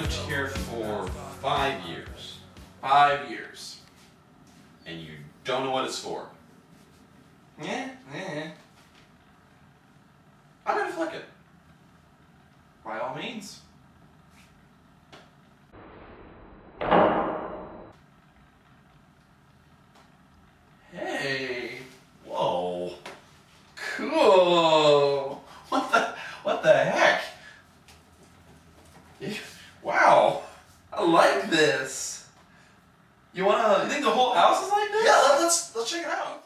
lived here for five years, Five years. and you don't know what it's for. Yeah, yeah. I gotta flick it. By all means. Hey. Whoa. Cool. What the what the heck? You- Wow. I like this. You wanna you think the whole house is like this? Yeah, let- let's let's check it out.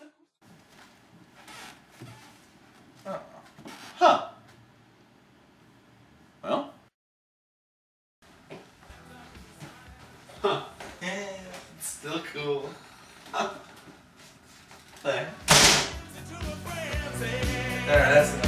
Oh. Huh. Well. Huh. Yeah, it's still cool. There. Alright, that's enough.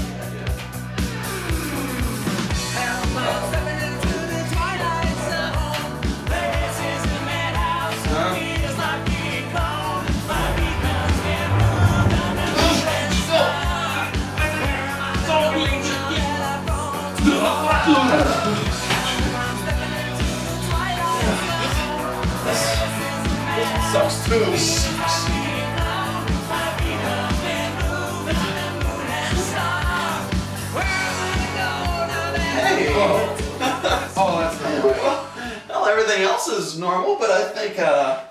Hey. Oh, that's not. Well, everything else is normal, but I think uh,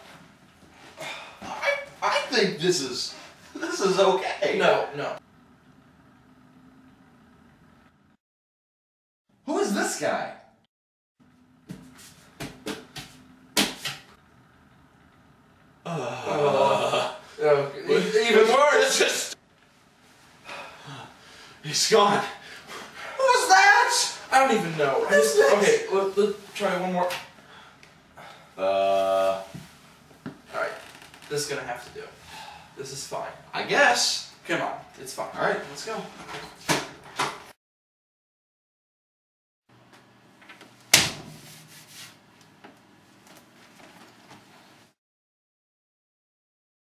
I I think this is this is okay. No, no. Who is this guy? Uh, Oh, even worse. It's just he's gone. Who's that? I don't even know. Just, okay, let, let's try one more. Uh, Alright, this is gonna have to do. This is fine. I guess. Come on, it's fine. All right, let's go.